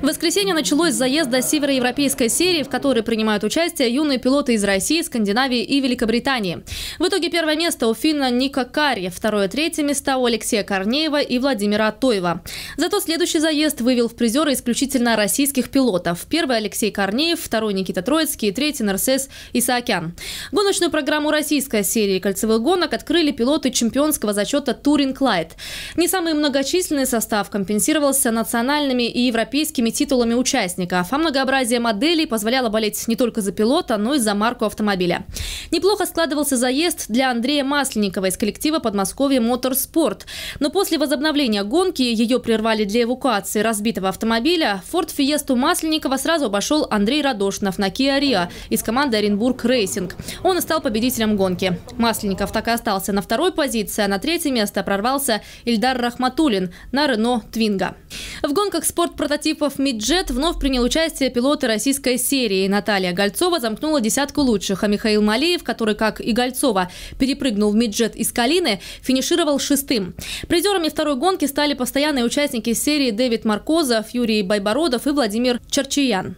В воскресенье началось заезда североевропейской серии, в которой принимают участие юные пилоты из России, Скандинавии и Великобритании. В итоге первое место у финна Ника Карри, второе третье места у Алексея Корнеева и Владимира Тоева. Зато следующий заезд вывел в призеры исключительно российских пилотов. Первый Алексей Корнеев, второй Никита Троицкий третий Нарсес Исаакян. Гоночную программу российской серии кольцевых гонок открыли пилоты чемпионского зачета Туринг Лайт. Не самый многочисленный состав компенсировался национальными и европейскими титулами участников, а многообразие моделей позволяло болеть не только за пилота, но и за марку автомобиля. Неплохо складывался заезд для Андрея Масленникова из коллектива Подмосковье Motorsport. Но после возобновления гонки ее прервали для эвакуации разбитого автомобиля. Ford Fiesta Масленникова сразу обошел Андрей Радошнов на Kia Rio из команды Оренбург Racing. Он и стал победителем гонки. Масленников так и остался на второй позиции, а на третье место прорвался Ильдар Рахматулин на Renault Twingo. В гонках спорт-прототипов «Миджет» вновь принял участие пилоты российской серии. Наталья Гольцова замкнула десятку лучших, а Михаил Малеев, который, как и Гольцова, перепрыгнул в «Миджет» из Калины, финишировал шестым. Призерами второй гонки стали постоянные участники серии Дэвид Маркозов, Юрий Байбородов и Владимир Черчиян.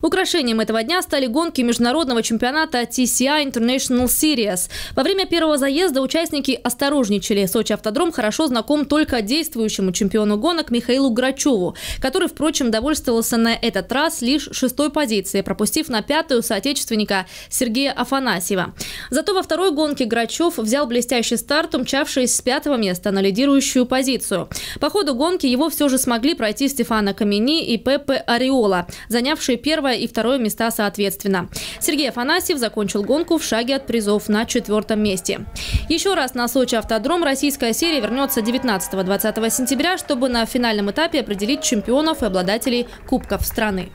Украшением этого дня стали гонки международного чемпионата TCI International Series. Во время первого заезда участники осторожничали. Сочи автодром хорошо знаком только действующему чемпиону гонок Михаилу Грачеву, который, впрочем, довольствовался на этот раз лишь шестой позицией, пропустив на пятую соотечественника Сергея Афанасьева. Зато во второй гонке Грачев взял блестящий старт, умчавшись с пятого места на лидирующую позицию. По ходу гонки его все же смогли пройти Стефана Камени и Пепе Ариола, занявшие занявшие первое и второе места соответственно. Сергей Афанасьев закончил гонку в шаге от призов на четвертом месте. Еще раз на Сочи автодром российская серия вернется 19-20 сентября, чтобы на финальном этапе определить чемпионов и обладателей кубков страны.